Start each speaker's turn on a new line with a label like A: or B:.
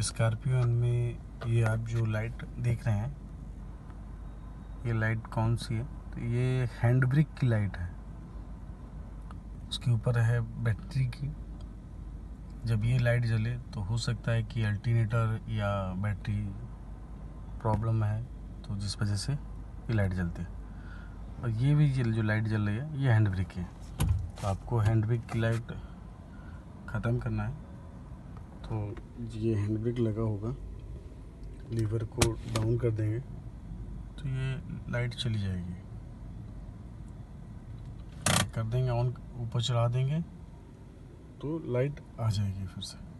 A: Scorpio में ये आप जो लाइट देख रहे हैं, ये लाइट कौन सी है? तो ये हैंड ब्रेक की लाइट है। उसके ऊपर है बैटरी की। जब ये लाइट जले तो हो सकता है कि अल्टीनेटर या बैटरी प्रॉब्लम है तो जिस वजह से ये लाइट जलती है। और ये भी जो लाइट जल रही है, ये हैंड ब्रेक की है। तो आपको हैंड ब्रेक की लाइट ख़त्म करना है। तो ये हैंड ब्रेक लगा होगा। लीवर को डाउन कर देंगे। तो ये लाइट चली जाएगी। कर देंगे ऑन ऊपर चला देंगे। तो लाइट आ जाएगी फिर से।